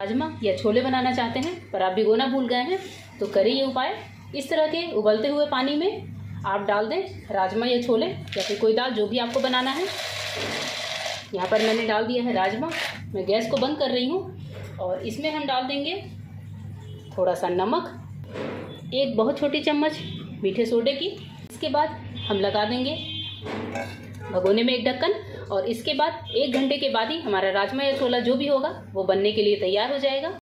राजमा या छोले बनाना चाहते हैं, पर आप भिगोना भूल गए हैं तो करें ये उपाय। इस तरह के उबलते हुए पानी में आप डाल दें राजमा या छोले, या फिर कोई दाल जो भी आपको बनाना है। यहाँ पर मैंने डाल दिया है राजमा। मैं गैस को बंद कर रही हूँ, और इसमें हम डाल देंगे थोड़ा सा नमक, एक बहुत छोटी चम्मच मीठे सोडे की। इसके बाद हम लगा देंगे भगोने में एक ढक्कन और इसके बाद एक घंटे के बाद ही हमारा राजमा या छोला जो भी होगा, वो बनने के लिए तैयार हो जाएगा।